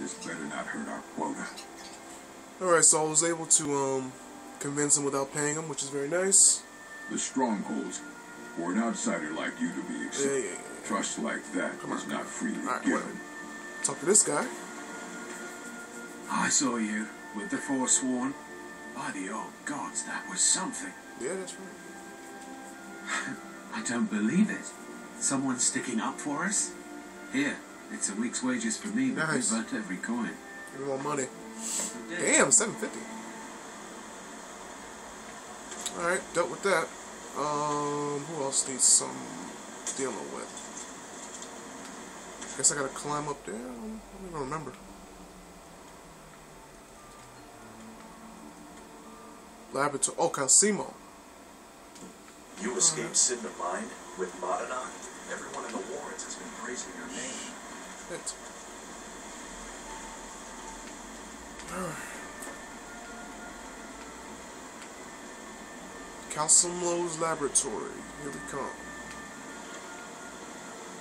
This better not hurt our quota. Alright, so I was able to um, convince him without paying him, which is very nice. The strongholds, for an outsider like you to be Yeah, accepted. yeah, yeah. Trust like that Come is on. not freely Alright, given. wait. Talk to this guy. I saw you with the Forsworn. By the old gods, that was something. Yeah, that's right. I don't believe it. Someone sticking up for us? Here, it's a week's wages for me, but Nice. we burnt every coin. Give me more money. Damn, 750. Alright, dealt with that. Um, who else needs some dealing with? Guess I gotta climb up there? I don't, even remember. Laboratory. Oh, Calcelmo. You escaped Cidhna Mine with Madanach. Everyone in the warrens has been praising your name. Shit. Calcelmo's laboratory. Here we come.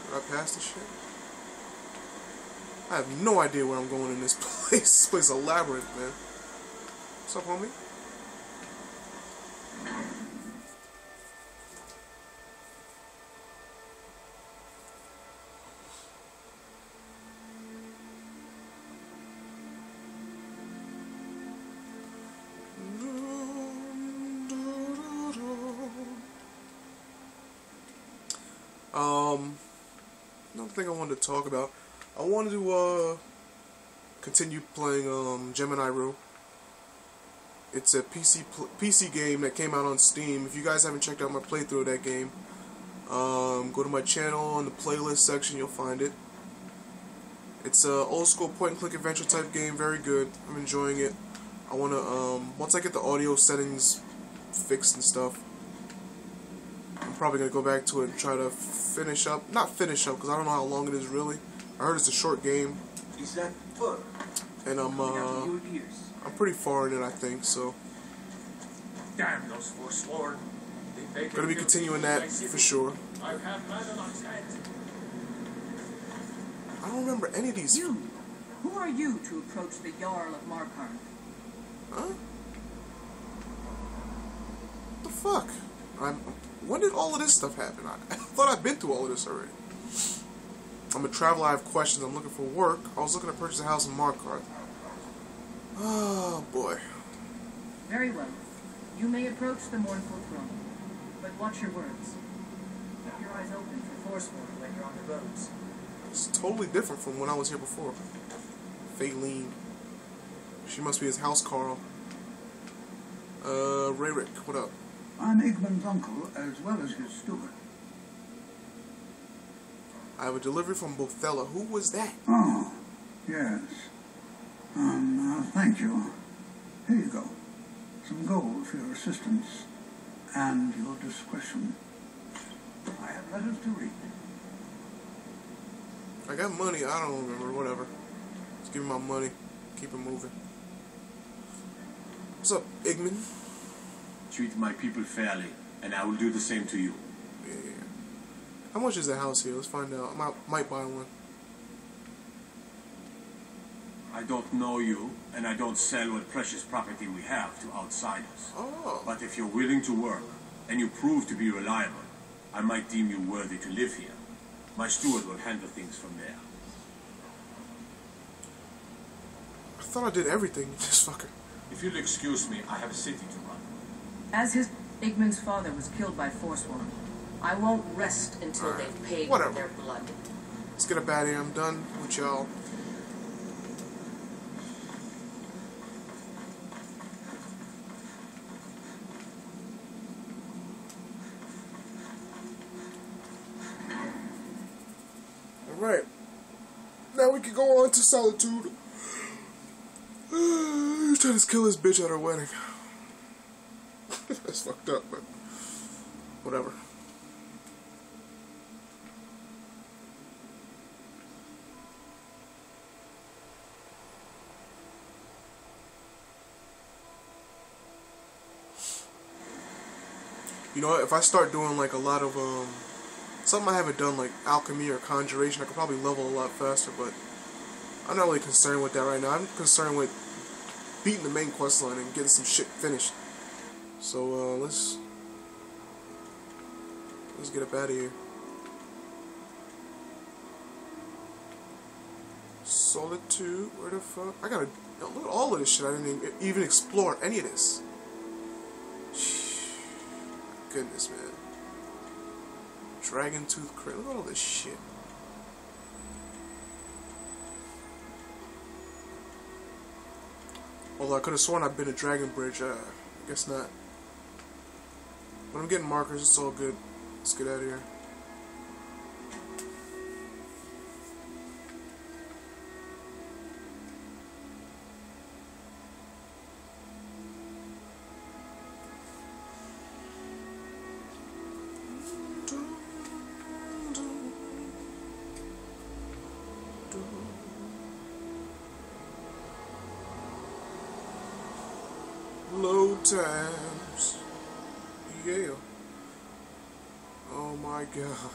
Did I pass this shit? I have no idea where I'm going in this place. This place is a labyrinth, man. What's up, homie? Um, another thing I wanted to talk about. I wanted to uh continue playing um Gemini Rue. It's a PC PC game that came out on Steam. If you guys haven't checked out my playthrough of that game, um, go to my channel in the playlist section. You'll find it. It's a old school point and click adventure type game. Very good. I'm enjoying it. I wanna um once I get the audio settings fixed and stuff. I'm probably gonna go back to it and try to finish up. Not finish up because I don't know how long it is really. I heard it's a short game, Is that foot? and I'm uh, I'm pretty far in it, I think. So Damn those forsworn. They make gonna be continuing that for sure. I've had I don't remember any of these. You, who are you to approach the Jarl of Markarth? Huh? The fuck? I'm. When did all of this stuff happen? I, I thought I'd been through all of this already. I'm a traveler. I have questions. I'm looking for work. I was looking to purchase a house in Markarth. Oh boy. Very well. You may approach the mournful throne, but watch your words. Keep your eyes open for Forsworn when you're on the roads. It's totally different from when I was here before. Faleen. She must be his house Carl. Uh, Raerek, what up? I'm Igmund's uncle as well as his steward. I have a delivery from Bothela. Who was that? Oh, yes. Um, uh, thank you. Here you go. Some gold for your assistance and your discretion. I have letters to read. I got money. I don't remember. Whatever. Just give me my money. Keep it moving. What's up, Igman? Treat my people fairly, and I will do the same to you. Yeah. How much is the house here? Let's find out. I might, might buy one. I don't know you, and I don't sell what precious property we have to outsiders. Oh. But if you're willing to work, and you prove to be reliable, I might deem you worthy to live here. My steward will handle things from there. I thought I did everything. This fucker. If you'll excuse me, I have a city to run. As his Igmund's father was killed by Forsworn, I won't rest until Alright. they've paid Whatever. their blood. Let's get up out of here. I'm done with y'all. Alright. Now we can go on to Solitude. He's trying to kill his bitch at her wedding. That's fucked up, but whatever. You know? If I start doing like a lot of um something I haven't done like alchemy or conjuration, I could probably level a lot faster. But I'm not really concerned with that right now. I'm concerned with beating the main quest line and getting some shit finished. So uh, let's let's get up out of here. Solitude, where the fuck? I gotta look at all of this shit. I didn't even, explore any of this. Goodness, man. Dragontooth Crater. Look at all this shit. Although I could have sworn I've been to Dragon Bridge. Uh, I guess not. But I'm getting markers. It's all good. Let's get out of here. Low times. Yeah. Oh my god.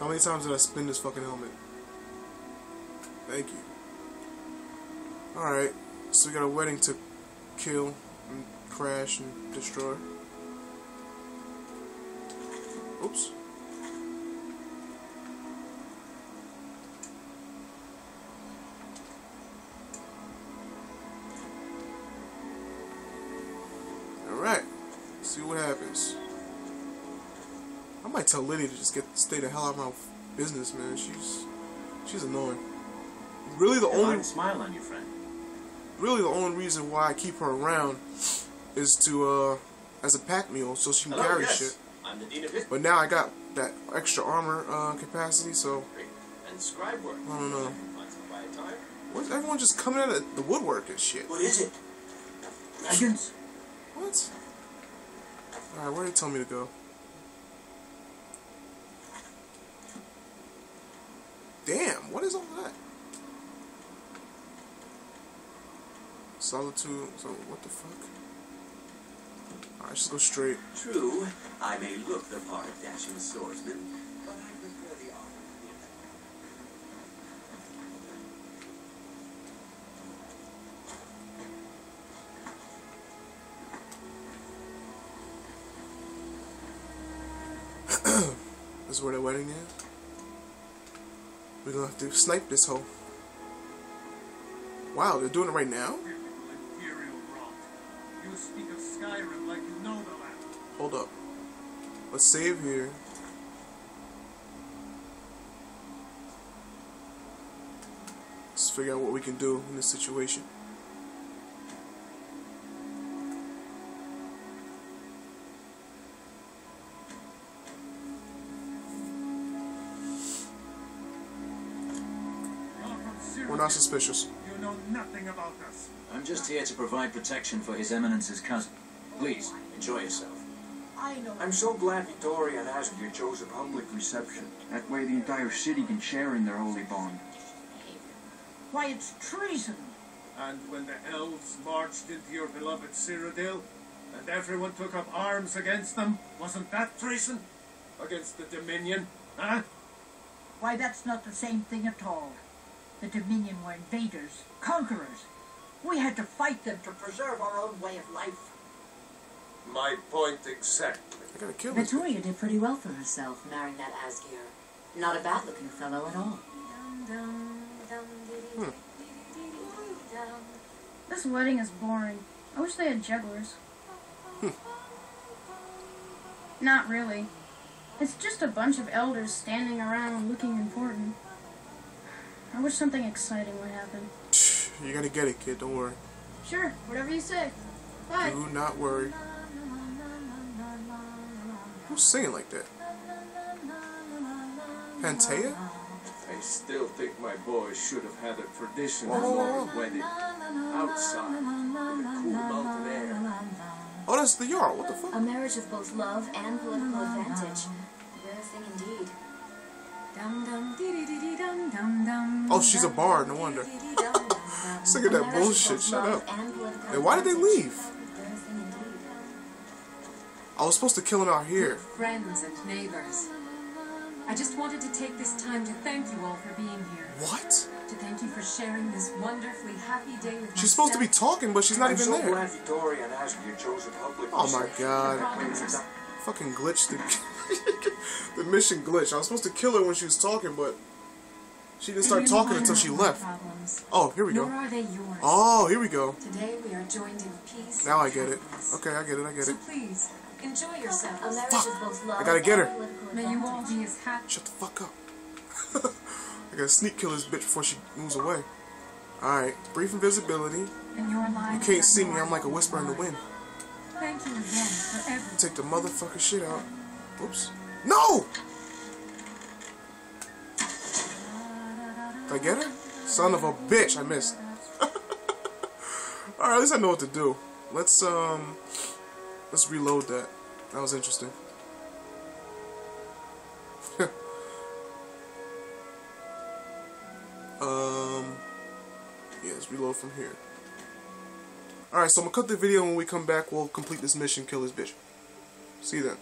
How many times did I spin this fucking helmet? Thank you. Alright. So we got a wedding to kill and crash and destroy. Oops. See what happens. I might tell Liddy to just get stay the hell out of my business, man. She's she's annoying. Really the Only only smile on your friend. really the only reason why I keep her around is to uh as a pack mule so she can Hello, carry yes. shit. I'm the Dean of History But now I got that extra armor uh capacity, so and scribe work. I don't know. Find some quiet time. Where's everyone just coming out of the woodwork and shit? What is it? Dragons? What? Alright, where did they tell me to go? Damn, what is all that? Solitude, so what the fuck? Alright, just go straight. True, I may look the part of dashing swordsman, This is where the wedding is. We're gonna have to snipe this hoe. Wow, they're doing it right now? Typical Imperial rot. You speak of Skyrim like you know. Hold up. Let's save here. Let's figure out what we can do in this situation. Not suspicious. You know nothing about us. I'm just here to provide protection for His Eminence's cousin. Please, enjoy yourself. I'm so glad Vittoria and Asgeir chose a public reception. That way the entire city can share in their holy bond. Why, it's treason. And when the elves marched into your beloved Cyrodiil, and everyone took up arms against them, wasn't that treason? Against the Dominion, huh? Why, that's not the same thing at all. The Dominion were invaders, conquerors. We had to fight them to preserve our own way of life. My point exactly. I gotta kill this. Vittoria did pretty well for herself, marrying that Asgeir. Not a bad-looking fellow at all. Hmm. This wedding is boring. I wish they had jugglers. Hmm. Not really. It's just a bunch of elders standing around looking important. I wish something exciting would happen. You're gonna get it, kid. Don't worry. Sure, whatever you say. Bye. Do not worry. Who's singing like that? Pantea? I still think my boy should have had a traditional Whoa, whoa, wedding. Outside, with a cool mountain air. Oh, that's the Jarl. What the fuck? A marriage of both love and political advantage. Rare thing indeed. Dum dum dee dee dee dee dum dum dum. Oh, she's a bard. No wonder. Singing that bullshit. Shut up. And why did they leave? Rare thing indeed. I was supposed to kill him out here. friends and neighbors. I just wanted to take this time to thank you all for being here. What? To thank you for sharing this wonderfully happy day with She's supposed to be talking, but she's not I'm even so there. glad Vittoria and Asgeir chose a public Oh my god. Fucking glitched the, the mission glitch. I was supposed to kill her when she was talking, but she didn't start talking until she left. Oh, here we Nor go. are they yours. Oh, here we go. Today we are joined in peace. Now I get it. Okay, I get it, I get So it. please, enjoy yourselves. A marriage Fuck. is both love I gotta get her. and May you all advantage. be as happy. Shut the fuck up. I gotta sneak kill this bitch before she moves away. Alright, brief invisibility. And your You can't see me, I'm like a whisper in the wind. Thank you again for everything. Take the motherfucking shit out. Oops. No! Did I get her? Son of a bitch, I missed. Alright, at least I know what to do. Let's, um, let's reload that. That was interesting. um, yeah, let's reload from here. Alright, so I'm gonna cut the video when we come back. We'll complete this mission, kill this bitch. See you then.